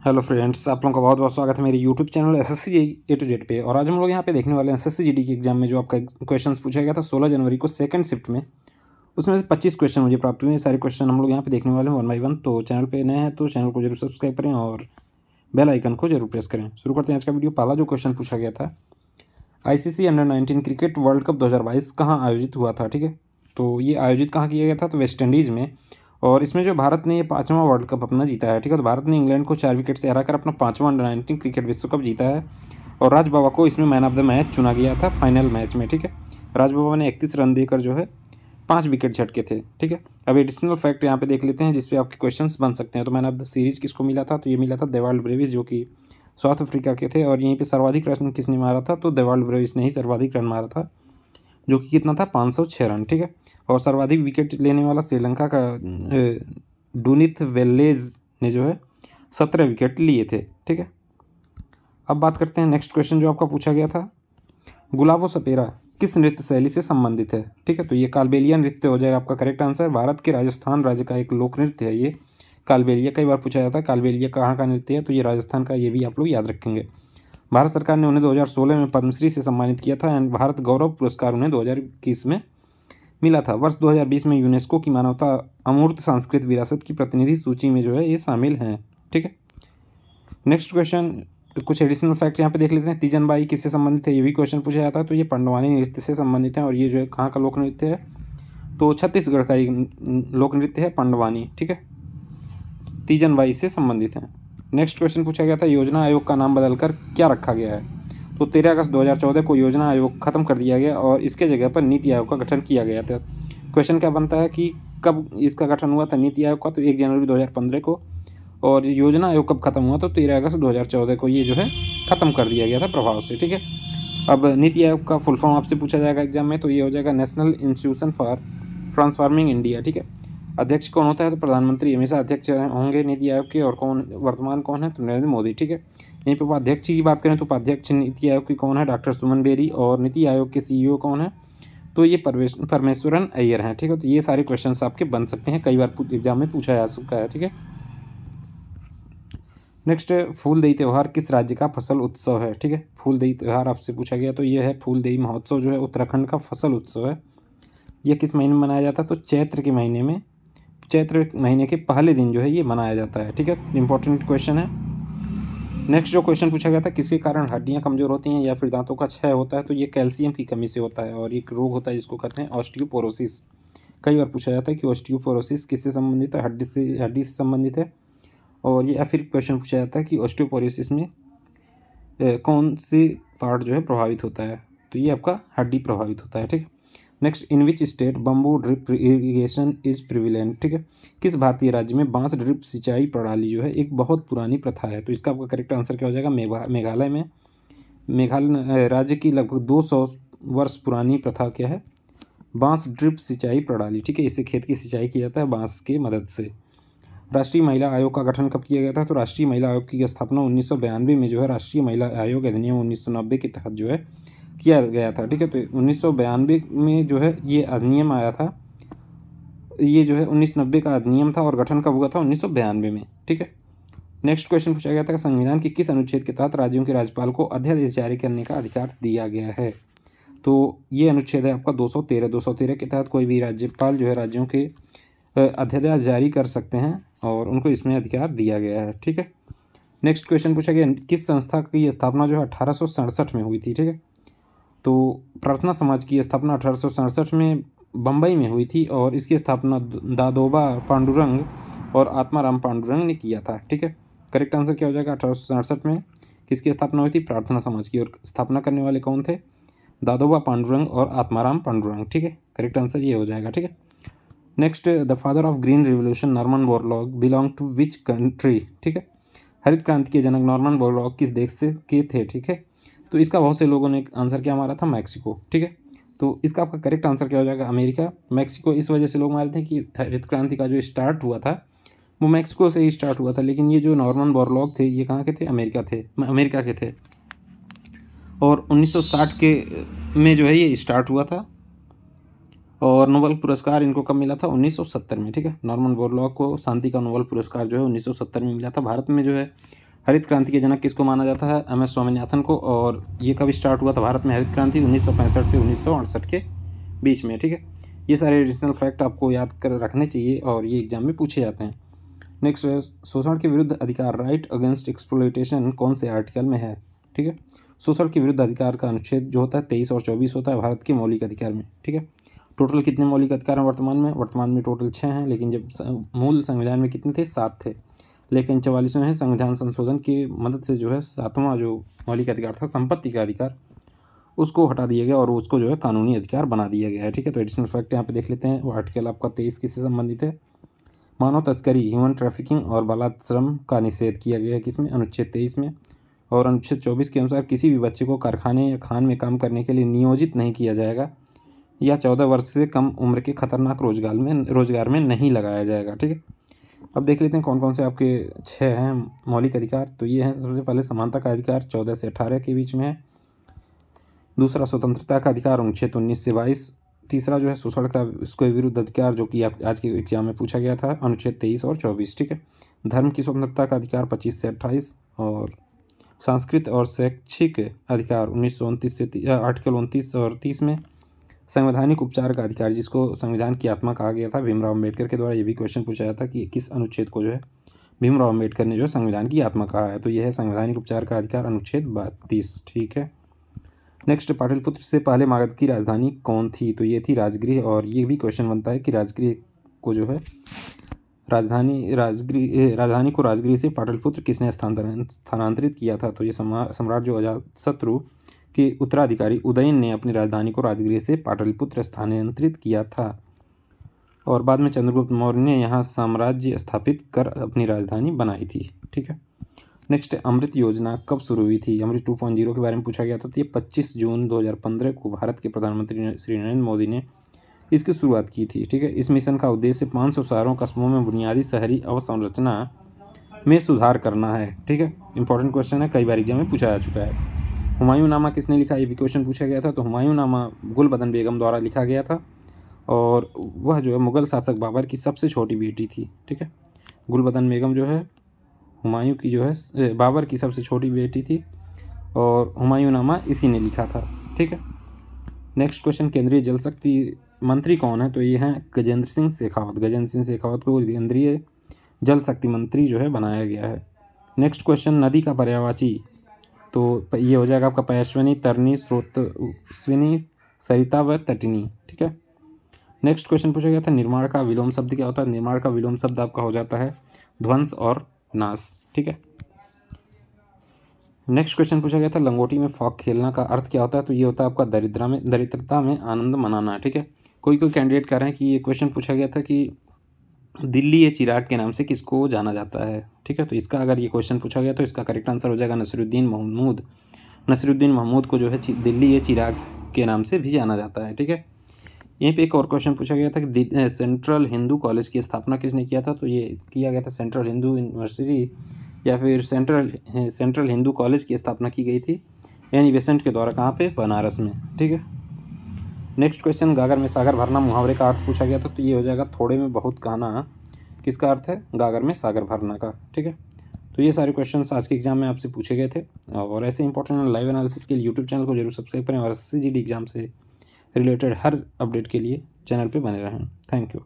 Hello friends, आप लोगों का बहुत बहुत स्वागत है मेरे YouTube channel S S C A to Z पे। और आज हम लोग यहाँ पे देखने वाले हैं एस एस सी के एग्ज़ाम में जो आपका क्वेश्चंस पूछा गया था सोलह जनवरी को सेकंड शिफ्ट में। उसमें से पच्चीस क्वेश्चन मुझे प्राप्त हुए हैं, सारे क्वेश्चन हम लोग यहाँ पे देखने वाले हैं वन बाई वन तो चैनल पर नए हैं तो चैनल को ज़रूर सब्सक्राइब करें और बेल आइकन को ज़रूर प्रेस करें। शुरू करते हैं आज का वीडियो पहला जो क्वेश्चन पूछा गया था ICC under nineteen cricket world cup दो कहाँ आयोजित हुआ था, ठीक है? तो ये आयोजित कहाँ किया गया था? तो वेस्ट इंडीज़ में। और इसमें जो भारत ने ये पाँचवा वर्ल्ड कप अपना जीता है, ठीक है? तो भारत ने इंग्लैंड को चार विकेट से हराकर अपना पाँचवा अंडर नाइनटीन क्रिकेट विश्व कप जीता है और राज बाबा को इसमें मैन ऑफ़ द मैच चुना गया था फाइनल मैच में, ठीक है? राज बाबा ने इकतीस रन देकर जो है पाँच विकेट झटके थे, ठीक है? अब एडिशनल फैक्ट यहाँ पे देख लेते हैं, जिसपे आपके क्वेश्चंस बन सकते हैं। तो मैन ऑफ़ द सीरीज़ किसको मिला था? तो ये मिला था देवाल्ड ब्रेविस, जो कि साउथ अफ्रीका के थे और यहीं पे सर्वाधिक रन किसने मारा था? तो देवाल्ड ब्रेविस ने ही सर्वाधिक रन मारा था। जो कि कितना था? पाँच सौ छः रन ठीक है? और सर्वाधिक विकेट लेने वाला श्रीलंका का डूनिथ वेल्लेज ने जो है सत्रह विकेट लिए थे ठीक है? अब बात करते हैं नेक्स्ट क्वेश्चन जो आपका पूछा गया था। गुलाबो सपेरा किस नृत्य शैली से संबंधित है ठीक है? तो ये कालबेलिया नृत्य हो जाएगा आपका करेक्ट आंसर भारत के राजस्थान राज्य का एक लोक नृत्य है ये। कालबेलिया कई बार पूछा जाता है कालबेलिया कहाँ का नृत्य है? तो ये राजस्थान का ये भी आप लोग याद रखेंगे। भारत सरकार ने उन्हें 2016 में पद्मश्री से सम्मानित किया था एंड भारत गौरव पुरस्कार उन्हें 2021 में मिला था। वर्ष 2020 में यूनेस्को की मानवता अमूर्त सांस्कृतिक विरासत की प्रतिनिधि सूची में जो है ये शामिल हैं, ठीक है? नेक्स्ट क्वेश्चन कुछ एडिशनल फैक्ट यहाँ पे देख लेते हैं। तीजन बाई किससे संबंधित है, ये भी क्वेश्चन पूछा जाता है। तो ये पंडवानी नृत्य से संबंधित है और ये जो है कहाँ का लोक नृत्य है? तो छत्तीसगढ़ का एक लोक नृत्य है पंडवानी, ठीक है? तीजन बाई से संबंधित है। नेक्स्ट क्वेश्चन पूछा गया था, योजना आयोग का नाम बदलकर क्या रखा गया है? तो तेरह अगस्त 2014 को योजना आयोग खत्म कर दिया गया और इसके जगह पर नीति आयोग का गठन किया गया था। क्वेश्चन क्या बनता है कि कब इसका गठन हुआ था नीति आयोग का? तो एक जनवरी 2015 को। और योजना आयोग कब खत्म हुआ तो तेरह अगस्त 2014 को ये जो है ख़त्म कर दिया गया था प्रभाव से, ठीक है? अब नीति आयोग का फुल फॉर्म आपसे पूछा जाएगा एग्ज़ाम में तो ये हो जाएगा national institution for transforming India ठीक है? अध्यक्ष कौन होता है? तो प्रधानमंत्री हमेशा अध्यक्ष होंगे नीति आयोग के, और कौन, वर्तमान कौन है? तो नरेंद्र मोदी, ठीक है? यहीं पर उपाध्यक्ष की बात करें तो उपाध्यक्ष नीति आयोग की कौन है? डॉक्टर सुमन बेरी, और नीति आयोग के सीईओ कौन है? तो ये परमेश्वरन अय्यर हैं, ठीक है? तो ये सारे क्वेश्चन आपके बन सकते हैं। कई बार एग्ज़ाम में पूछा जा चुका है, ठीक है? नेक्स्ट फूलदेई त्यौहार किस राज्य का फ़सल उत्सव है, ठीक है? फूलदेई त्यौहार आपसे पूछा गया तो ये है फूलदेई महोत्सव, जो है उत्तराखंड का फ़सल उत्सव है। ये किस महीने में मनाया जाता है? तो चैत्र के महीने में चैत्र महीने के पहले दिन जो है ये मनाया जाता है, ठीक है? इंपॉर्टेंट क्वेश्चन है। नेक्स्ट जो क्वेश्चन पूछा गया था, किसके कारण हड्डियाँ कमज़ोर होती हैं या फिर दांतों का क्षय होता है तो ये कैल्शियम की कमी से होता है और एक रोग होता है जिसको कहते हैं ऑस्टियोपोरोसिस कई बार पूछा जाता है कि ऑस्टियोपोरोसिस किससे संबंधित है, हड्डी से हड्डी से संबंधित है? और या फिर क्वेश्चन पूछा जाता है कि ऑस्टियोपोरोसिस में कौन से पार्ट जो है प्रभावित होता है? तो ये आपका हड्डी प्रभावित होता है, ठीक है? Next in which state bamboo drip irrigation is prevalent ठीक है? किस भारतीय राज्य में बाँस ड्रिप सिंचाई प्रणाली जो है एक बहुत पुरानी प्रथा है? तो इसका आपका करेक्ट आंसर क्या हो जाएगा? मेघालय में। मेघालय राज्य की लगभग दो सौ वर्ष पुरानी प्रथा क्या है? बाँस ड्रिप सिंचाई प्रणाली। ठीक है, इसे खेत की सिंचाई की जाता है बाँस की मदद से। राष्ट्रीय महिला आयोग का गठन कब किया गया था? तो राष्ट्रीय महिला आयोग की स्थापना उन्नीस में जो है, राष्ट्रीय महिला आयोग अधिनियम उन्नीस सौ नब्बे के तहत जो है किया गया था, ठीक है? तो उन्नीस में जो है ये अधिनियम आया था। ये जो है उन्नीस सौ नब्बे का अधिनियम था और गठन कब हुआ था? उन्नीस में, ठीक है? नेक्स्ट क्वेश्चन पूछा गया था कि संविधान के किस अनुच्छेद के तहत राज्यों के राज्यपाल को अध्यादेश जारी करने का अधिकार दिया गया है? तो ये अनुच्छेद है आपका 213 213 के तहत कोई भी राज्यपाल जो है राज्यों के अध्यादेश जारी कर सकते हैं और उनको इसमें अधिकार दिया गया है, ठीक है? नेक्स्ट क्वेश्चन पूछा गया, किस संस्था की स्थापना जो है अठारह सौ सड़सठ में हुई थी, ठीक है? तो प्रार्थना समाज की स्थापना अठारह सौ सड़सठ में बम्बई में हुई थी और इसकी स्थापना दादोबा पांडुरंग और आत्माराम पांडुरंग ने किया था, ठीक है? करेक्ट आंसर क्या हो जाएगा अठारह सौ सड़सठ में? किसकी स्थापना हुई थी? प्रार्थना समाज की और स्थापना करने वाले कौन थे? दादोबा पांडुरंग और आत्माराम पांडुरंग, ठीक है? करेक्ट आंसर ये हो जाएगा, ठीक है? Next, the father of green revolution Norman Borlaug belong to which country, ठीक है? हरित क्रांति के जनक नॉर्मन बोरलॉग किस देश से, के थे, ठीक है? तो इसका बहुत से लोगों ने आंसर क्या मारा था मैक्सिको, ठीक है? तो इसका आपका करेक्ट आंसर क्या हो जाएगा? अमेरिका। मैक्सिको इस वजह से लोग मारे थे कि हरित क्रांति का जो स्टार्ट हुआ था, वो मैक्सिको से ही स्टार्ट हुआ था, लेकिन ये जो नॉर्मन बोरलॉग थे, ये कहाँ के थे? अमेरिका थे अमेरिका के थे। और 1960 के में जो है ये स्टार्ट हुआ था, और नोबल पुरस्कार इनको कब मिला था? 1970 में, ठीक है? नॉर्मन बोरलॉग को शांति का नोबल पुरस्कार जो है 1970 में मिला था। भारत में जो है हरित क्रांति के जनक किसको माना जाता है? एम एस स्वामीनाथन को। और ये कब स्टार्ट हुआ था भारत में हरित क्रांति? उन्नीस सौ पैंसठ से उन्नीस सौ अड़सठ के बीच में, ठीक है? ये सारे एडिशनल फैक्ट आपको याद कर रखने चाहिए और ये एग्ज़ाम में पूछे जाते हैं। नेक्स्ट शोषण के विरुद्ध अधिकार राइट अगेंस्ट एक्सप्लोइटेशन कौन से आर्टिकल में है? ठीक है? शोषण के विरुद्ध अधिकार का अनुच्छेद जो होता है, तेईस और चौबीस होता है भारत के मौलिक अधिकार में, ठीक है? टोटल कितने मौलिक अधिकार हैं वर्तमान में? वर्तमान में टोटल छः हैं, लेकिन जब मूल संविधान में कितने थे? सात थे। लेकिन चवालीसवें हैं संविधान संशोधन की मदद से जो है सातवां जो मौलिक अधिकार था, संपत्ति का अधिकार, उसको हटा दिया गया और उसको जो है कानूनी अधिकार बना दिया गया है। ठीक है तो एडिशनल फैक्ट यहाँ पे देख लेते हैं। वो आर्टिकल आपका तेईस किससे संबंधित है? मानव तस्करी ह्यूमन ट्रैफिकिंग और बलात्श्रम का निषेध किया गया है किसमें? अनुच्छेद तेईस में। और अनुच्छेद चौबीस के अनुसार किसी भी बच्चे को कारखाने या खान में काम करने के लिए नियोजित नहीं किया जाएगा या चौदह वर्ष से कम उम्र के खतरनाक रोज़गार में रोज़गार में नहीं लगाया जाएगा। ठीक है अब देख लेते हैं कौन कौन से आपके छः हैं मौलिक अधिकार। तो ये हैं सबसे पहले समानता का अधिकार, चौदह से अठारह के बीच में। है दूसरा, स्वतंत्रता का अधिकार, अनुच्छेद उन्नीस से बाईस। तीसरा जो है, शोषण का इसको विरुद्ध अधिकार, जो कि आप आज के एग्ज़ाम में पूछा गया था, अनुच्छेद तेईस और चौबीस, ठीक है? धर्म की स्वतंत्रता का अधिकार, पच्चीस से अट्ठाईस और सांस्कृत और शैक्षिक अधिकार, उन्नीस सौ उनतीस से आर्टिकल उनतीस और तीस में। संवैधानिक उपचार का अधिकार, जिसको संविधान की आत्मा कहा गया था, भीमराव अंबेडकर के द्वारा ये भी क्वेश्चन पूछा था कि किस अनुच्छेद को जो है, भीमराव अंबेडकर ने जो संविधान की आत्मा कहा है। तो यह है संवैधानिक उपचार का अधिकार, अनुच्छेद बत्तीस, ठीक है? नेक्स्ट पाटलिपुत्र से पहले मगध की राजधानी कौन थी? तो ये थी राजगृह, और ये भी क्वेश्चन बनता है कि राजगृह को जो है, राजधानी, राजगृह राजधानी को राजगृह से पाटलिपुत्र किसने स्थानांतरित किया था? तो ये सम्राट जो अजात शत्रु के उत्तराधिकारी उदयन ने अपनी राजधानी को राजगृह से पाटलिपुत्र स्थानांतरित किया था और बाद में चंद्रगुप्त मौर्य ने यहाँ साम्राज्य स्थापित कर अपनी राजधानी बनाई थी। ठीक है? नेक्स्ट अमृत योजना कब शुरू हुई थी? अमृत टू पॉइंट ज़ीरो के बारे में पूछा गया था तो ये पच्चीस जून 2015 को भारत के प्रधानमंत्री श्री नरेंद्र मोदी ने इसकी शुरुआत की थी। ठीक है? इस मिशन का उद्देश्य 500 शहरों कस्बों में बुनियादी शहरी अवसंरचना में सुधार करना है। ठीक है? इंपॉर्टेंट क्वेश्चन है, कई बार एग्ज़ाम में पूछा जा चुका है। हुमायूं नामा किसने लिखा? ये भी क्वेश्चन पूछा गया था तो हुमायूं नामा गुलबदन बेगम द्वारा लिखा गया था। और वह जो है, मुग़ल शासक बाबर की सबसे छोटी बेटी थी, ठीक है? गुलबदन बेगम जो है, हुमायूं की जो है बाबर की सबसे छोटी बेटी थी, और हुमायूं नामा इसी ने लिखा था, ठीक है? नेक्स्ट क्वेश्चन केंद्रीय जल शक्ति मंत्री कौन है? तो ये हैं गजेंद्र सिंह शेखावत। गजेंद्र सिंह शेखावत को केंद्रीय जल शक्ति मंत्री जो है, बनाया गया है। नेक्स्ट क्वेश्चन नदी का पर्यावाची। तो ये हो जाएगा आपका पैश्वनी तरनी स्रोतस्विनी सरिता व तटिनी, ठीक है? नेक्स्ट क्वेश्चन पूछा गया था, निर्माण का विलोम शब्द क्या होता है? निर्माण का विलोम शब्द आपका हो जाता है ध्वंस और नाश ठीक है? नेक्स्ट क्वेश्चन पूछा गया था, लंगोटी में फॉक खेलना का अर्थ क्या होता है? तो ये होता है आपका दरिद्रा में, दरिद्रता में आनंद मनाना, ठीक है? कोई कोई कैंडिडेट कह रहे हैं कि ये क्वेश्चन पूछा गया था कि दिल्ली ये चिराग के नाम से किसको जाना जाता है? ठीक है तो इसका अगर ये क्वेश्चन पूछा गया तो इसका करेक्ट आंसर हो जाएगा नसरुद्दीन महमूद। नसरुद्दीन महमूद को जो है दिल्ली ये चिराग के नाम से भी जाना जाता है, ठीक है? यहीं पे एक और क्वेश्चन पूछा गया था कि सेंट्रल हिंदू कॉलेज की स्थापना किसने किया था? तो ये किया गया था सेंट्रल हिंदू यूनिवर्सिटी या फिर सेंट्रल सेंट्रल हिंदू कॉलेज की स्थापना की गई थी। यानी बेसेंट के द्वारा कहाँ पे? बनारस में, ठीक है? नेक्स्ट क्वेश्चन गागर में सागर भरना मुहावरे का अर्थ पूछा गया था तो ये हो जाएगा थोड़े में बहुत कहना किसका अर्थ है? गागर में सागर भरना का, ठीक है? तो ये सारे क्वेश्चन आज के एग्ज़ाम में आपसे पूछे गए थे, और ऐसे इंपॉर्टेंट लाइव एनालिसिस के लिए यूट्यूब चैनल को ज़रूर सब्सक्राइब करें और एस एग्ज़ाम से रिलेटेड हर अपडेट के लिए चैनल पर बने रहें। Thank you